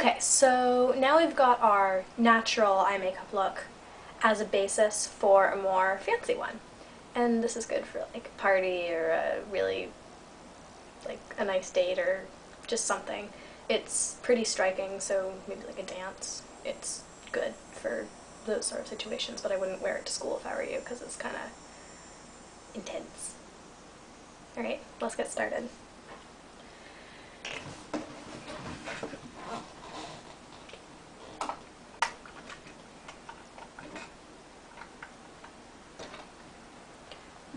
Okay, so now we've got our natural eye makeup look as a basis for a more fancy one. And this is good for like a party or a really like a nice date or just something. It's pretty striking, so maybe like a dance. It's good for those sort of situations, but I wouldn't wear it to school if I were you because it's kind of intense. Alright, let's get started.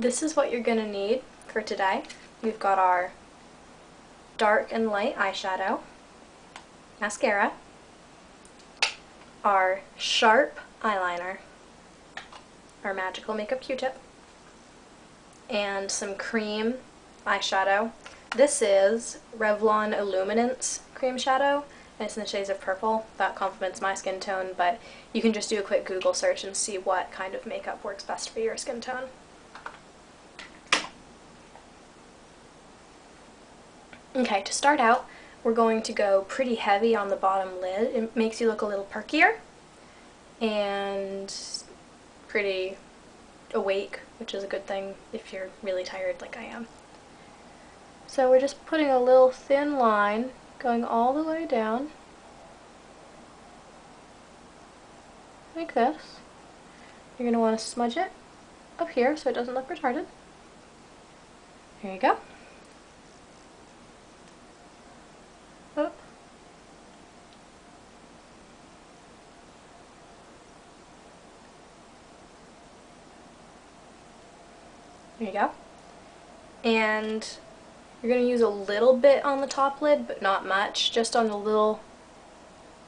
This is what you're going to need for today. We've got our dark and light eyeshadow, mascara, our sharp eyeliner, our magical makeup q-tip, and some cream eyeshadow. This is Revlon Illuminance cream shadow, and it's in the shades of purple. That complements my skin tone, but you can just do a quick Google search and see what kind of makeup works best for your skin tone. Okay, to start out, we're going to go pretty heavy on the bottom lid. It makes you look a little perkier and pretty awake, which is a good thing if you're really tired like I am. So we're just putting a little thin line going all the way down like this. You're going to want to smudge it up here so it doesn't look retarded. There you go. There you go. And you're going to use a little bit on the top lid, but not much, just on the little,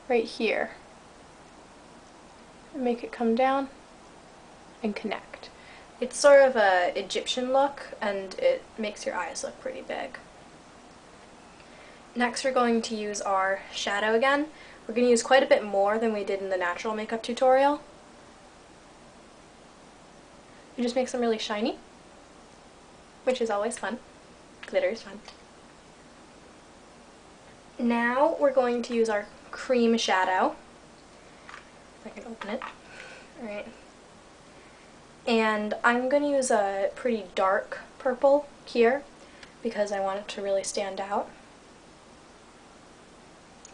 right here. And make it come down and connect. It's sort of a Egyptian look, and it makes your eyes look pretty big. Next we're going to use our shadow again. We're going to use quite a bit more than we did in the natural makeup tutorial. You just make them really shiny which is always fun. Glitter is fun. Now we're going to use our cream shadow. If I can open it. Alright. And I'm going to use a pretty dark purple here because I want it to really stand out.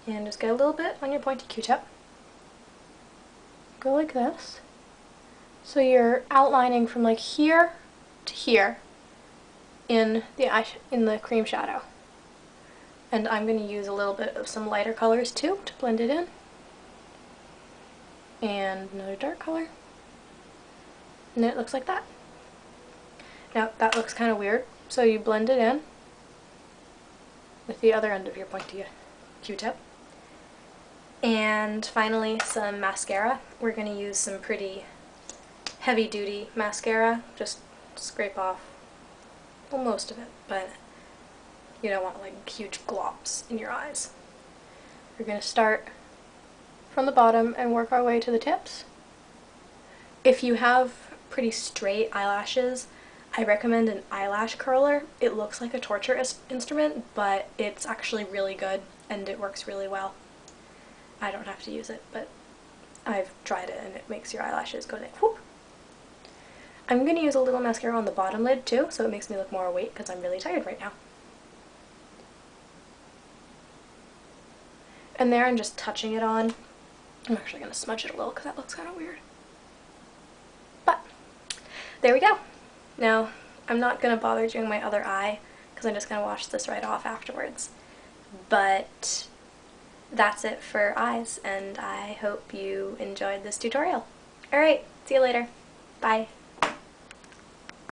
And just get a little bit on your pointy q-tip. Go like this. So you're outlining from like here to here in the eye in the cream shadow. And I'm going to use a little bit of some lighter colors too to blend it in. And another dark color. And it looks like that. Now that looks kind of weird, so you blend it in with the other end of your pointy q-tip. And finally some mascara. We're going to use some pretty heavy duty mascara. Just scrape off well, most of it, but you don't want like huge glops in your eyes. We're going to start from the bottom and work our way to the tips. If you have pretty straight eyelashes, I recommend an eyelash curler. It looks like a torture instrument, but it's actually really good and it works really well. I don't have to use it, but I've tried it and it makes your eyelashes go like whoop. I'm going to use a little mascara on the bottom lid too, so it makes me look more awake because I'm really tired right now. And there I'm just touching it on. I'm actually going to smudge it a little because that looks kind of weird. But, there we go. Now, I'm not going to bother doing my other eye because I'm just going to wash this right off afterwards. But that's it for eyes, and I hope you enjoyed this tutorial. Alright, see you later. Bye.